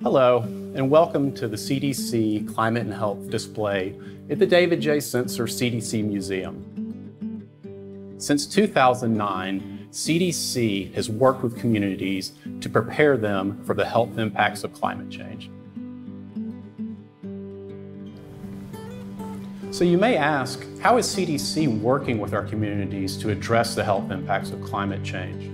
Hello, and welcome to the CDC Climate and Health display at the David J. Sencer CDC Museum. Since 2009, CDC has worked with communities to prepare them for the health impacts of climate change. So you may ask, how is CDC working with our communities to address the health impacts of climate change?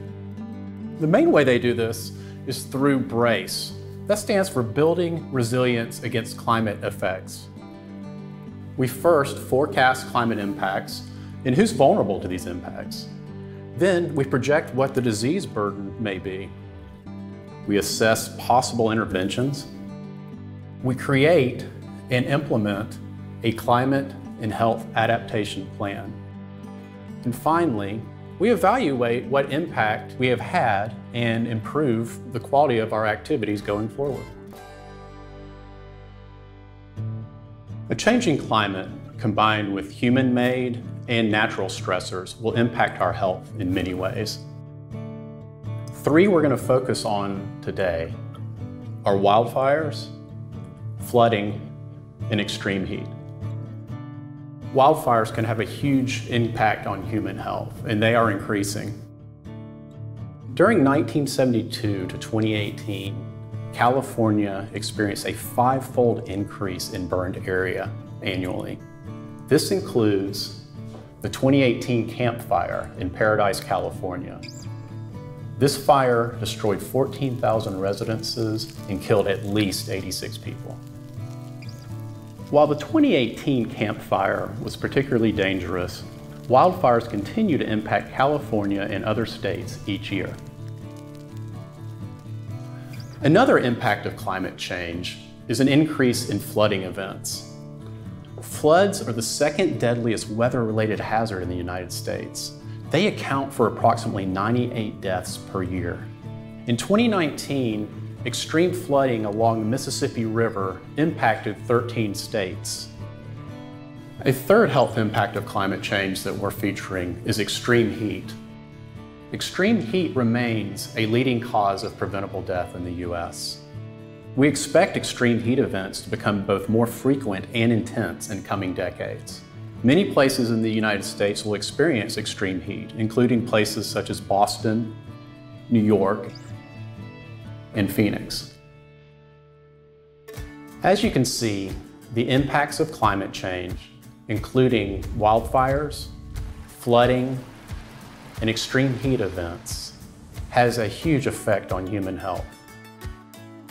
The main way they do this is through BRACE. That stands for Building Resilience Against Climate Effects. We first forecast climate impacts and who's vulnerable to these impacts. Then we project what the disease burden may be. We assess possible interventions. We create and implement a climate and health adaptation plan. And finally, we evaluate what impact we have had and improve the quality of our activities going forward. A changing climate combined with human-made and natural stressors will impact our health in many ways. Three we're going to focus on today are wildfires, flooding, and extreme heat. Wildfires can have a huge impact on human health, and they are increasing. During 1972 to 2018, California experienced a five-fold increase in burned area annually. This includes the 2018 Camp Fire in Paradise, California. This fire destroyed 14,000 residences and killed at least 86 people. While the 2018 Camp Fire was particularly dangerous, wildfires continue to impact California and other states each year. Another impact of climate change is an increase in flooding events. Floods are the second deadliest weather-related hazard in the United States. They account for approximately 98 deaths per year. In 2019, extreme flooding along the Mississippi River impacted 13 states. A third health impact of climate change that we're featuring is extreme heat. Extreme heat remains a leading cause of preventable death in the U.S. We expect extreme heat events to become both more frequent and intense in coming decades. Many places in the United States will experience extreme heat, including places such as Boston, New York, in Phoenix. As you can see, the impacts of climate change, including wildfires, flooding, and extreme heat events, has a huge effect on human health.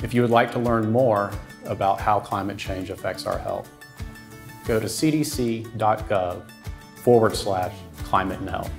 If you would like to learn more about how climate change affects our health, go to cdc.gov forward slash climate and health.